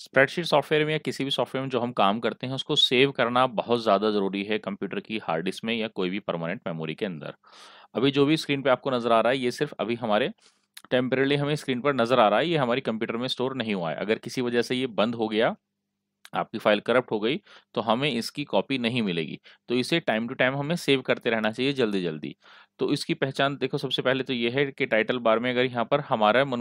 Spreadsheet software में या किसी भी सॉफ्टवेयर में जो हम काम करते हैं, उसको सेव करना बहुत ज़्यादा ज़रूरी है कंप्यूटर की हार्ड डिस्क में या कोई भी परमानेंट मेमोरी के अंदर। अभी जो भी स्क्रीन पे आपको नज़र आ रहा है, ये सिर्फ़ अभी हमारे टेम्परेली हमें स्क्रीन पर नज़र आ रहा है, ये हमारी कंप्यूटर में स्टोर नहीं हुआ है। अगर किसी वजह से ये बंद हो गया आपकी फ़ाइल करप्ट हो गई तो हमें इसकी कॉपी नहीं मिलेगी। तो इसे टाइम टू टाइम हमें सेव करते रहना चाहिए जल्दी जल्दी तो इसकी पहचान देखो, सबसे पहले तो ये है कि टाइटल बार में अगर यहाँ पर हमारा मन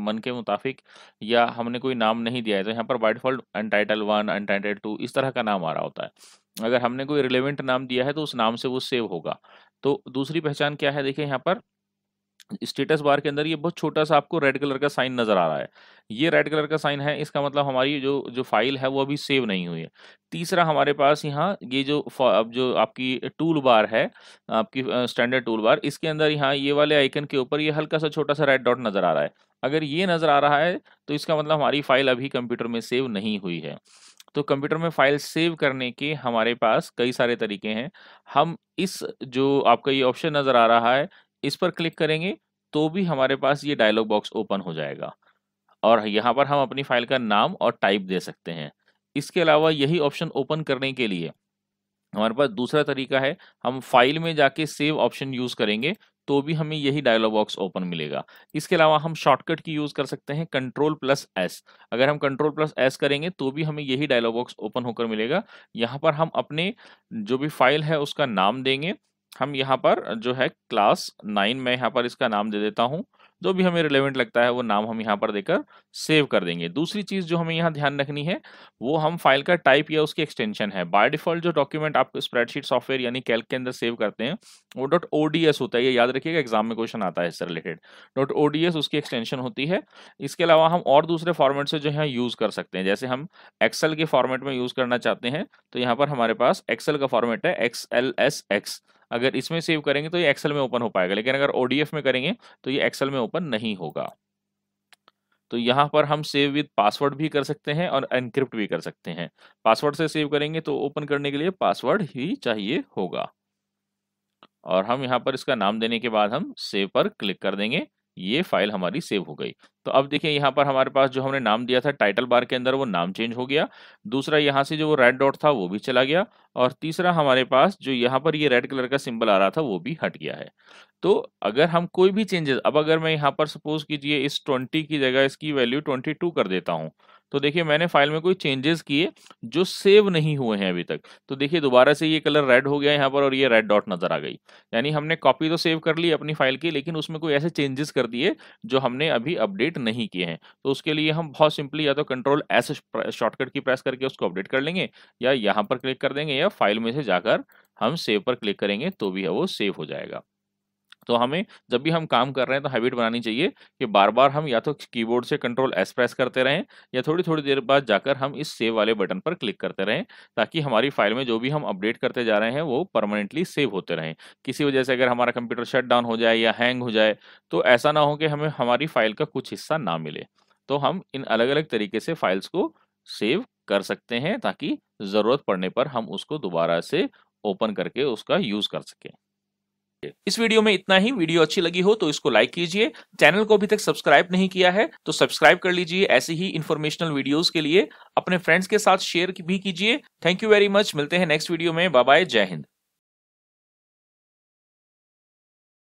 मन के मुताबिक या हमने कोई नाम नहीं दिया है तो यहाँ पर by default untitled one untitled two इस तरह का नाम आ रहा होता है। अगर हमने कोई रिलेवेंट नाम दिया है तो उस नाम से वो सेव होगा। तो दूसरी पहचान क्या है, देखिए यहाँ पर स्टेटस बार के अंदर ये बहुत छोटा सा आपको रेड कलर का साइन नज़र आ रहा है। ये रेड कलर का साइन है, इसका मतलब हमारी जो जो फ़ाइल है वो अभी सेव नहीं हुई है। तीसरा हमारे पास यहाँ ये जो अब जो आपकी टूल बार है, आपकी स्टैंडर्ड टूल बार, इसके अंदर यहाँ ये वाले आइकन के ऊपर ये हल्का सा छोटा सा रेड डॉट नज़र आ रहा है। अगर ये नज़र आ रहा है तो इसका मतलब हमारी फ़ाइल अभी कंप्यूटर में सेव नहीं हुई है। तो कंप्यूटर में फ़ाइल सेव करने के हमारे पास कई सारे तरीके हैं। हम इस जो आपका ये ऑप्शन नज़र आ रहा है, इस पर क्लिक करेंगे तो भी हमारे पास ये डायलॉग बॉक्स ओपन हो जाएगा। और यहाँ पर हम अपनी फ़ाइल का नाम और टाइप दे सकते हैं। इसके अलावा यही ऑप्शन ओपन करने के लिए हमारे पास दूसरा तरीका है। हम फ़ाइल में जाके सेव ऑप्शन यूज़ करेंगे तो भी हमें यही डायलॉग बॉक्स ओपन मिलेगा। इसके अलावा हम शॉर्टकट की यूज़ कर सकते हैं कंट्रोल प्लस एस अगर हम कंट्रोल प्लस एस करेंगे तो भी हमें यही डायलॉग बॉक्स ओपन होकर मिलेगा। यहाँ पर हम अपने जो भी फ़ाइल है उसका नाम देंगे। हम यहाँ पर जो है क्लास नाइन में यहाँ पर इसका नाम दे देता हूँ। जो भी हमें रिलेवेंट लगता है, वो नाम हम यहाँ पर देकर सेव कर देंगे। दूसरी चीज़ जो हमें यहाँ ध्यान रखनी है, वो हम फ़ाइल का टाइप या उसकी एक्सटेंशन है। बाय डिफ़ॉल्ट जो डॉक्यूमेंट आप स्प्रेडशीट सॉफ्टवेयर यानी कैल्क के अंदर सेव करते हैं, वो डॉट ओ होता है। ये याद रखिएगा एग्ज़ाम में क्वेश्चन आता है इससे रिलेटेड डॉट ओ उसकी एक्सटेंशन होती है। इसके अलावा हम और दूसरे फॉर्मेट से जो है यूज़ कर सकते हैं। जैसे हम एक्सेल के फॉर्मेट में यूज़ करना चाहते हैं तो यहाँ पर हमारे पास एक्सेल का फॉर्मेट है एक्स एल एस एक्स अगर इसमें सेव करेंगे तो ये एक्सेल में ओपन हो पाएगा, लेकिन अगर ओडीएफ में करेंगे तो ये एक्सेल में ओपन नहीं होगा। तो यहाँ पर हम सेव विद पासवर्ड भी कर सकते हैं और एनक्रिप्ट भी कर सकते हैं। पासवर्ड से सेव करेंगे तो ओपन करने के लिए पासवर्ड ही चाहिए होगा। और हम यहाँ पर इसका नाम देने के बाद हम सेव पर क्लिक कर देंगे। ये फ़ाइल हमारी सेव हो गई। तो अब देखिए यहाँ पर हमारे पास जो हमने नाम दिया था टाइटल बार के अंदर वो नाम चेंज हो गया। दूसरा यहाँ से जो वो रेड डॉट था वो भी चला गया और तीसरा हमारे पास जो यहाँ पर ये रेड कलर का सिंबल आ रहा था वो भी हट गया है। तो अगर हम कोई भी चेंजेस, अब अगर मैं यहाँ पर सपोज़ कीजिए इस ट्वेंटी की जगह इसकी वैल्यू ट्वेंटी टू कर देता हूँ तो देखिए, मैंने फ़ाइल में कोई चेंजेस किए जो सेव नहीं हुए हैं अभी तक। तो देखिए, दोबारा से ये कलर रेड हो गया यहाँ पर और ये रेड डॉट नज़र आ गई। यानी हमने कॉपी तो सेव कर ली अपनी फ़ाइल की, लेकिन उसमें कोई ऐसे चेंजेस कर दिए जो हमने अभी अपडेट नहीं किए हैं। तो उसके लिए हम बहुत सिंपली या तो कंट्रोल एस शॉर्टकट की प्रेस करके उसको अपडेट कर लेंगे या यहाँ पर क्लिक कर देंगे या फ़ाइल में से जाकर हम सेव पर क्लिक करेंगे तो भी वो सेव हो जाएगा। तो हमें जब भी हम काम कर रहे हैं तो हैबिट बनानी चाहिए कि बार बार हम या तो कीबोर्ड से कंट्रोल एस प्रेस करते रहें या थोड़ी थोड़ी देर बाद जाकर हम इस सेव वाले बटन पर क्लिक करते रहें, ताकि हमारी फ़ाइल में जो भी हम अपडेट करते जा रहे हैं वो परमानेंटली सेव होते रहें। किसी वजह से अगर हमारा कंप्यूटर शट डाउन हो जाए या हैंग हो जाए तो ऐसा ना हो कि हमें हमारी फ़ाइल का कुछ हिस्सा ना मिले। तो हम इन अलग अलग तरीके से फाइल्स को सेव कर सकते हैं ताकि ज़रूरत पड़ने पर हम उसको दोबारा से ओपन करके उसका यूज़ कर सकें। इस वीडियो में इतना ही। वीडियो अच्छी लगी हो तो इसको लाइक कीजिए। चैनल को अभी तक सब्सक्राइब नहीं किया है तो सब्सक्राइब कर लीजिए ऐसे ही इन्फॉर्मेशनल वीडियोस के लिए। अपने फ्रेंड्स के साथ शेयर भी कीजिए। थैंक यू वेरी मच मिलते हैं नेक्स्ट वीडियो में। बाय जय हिंद।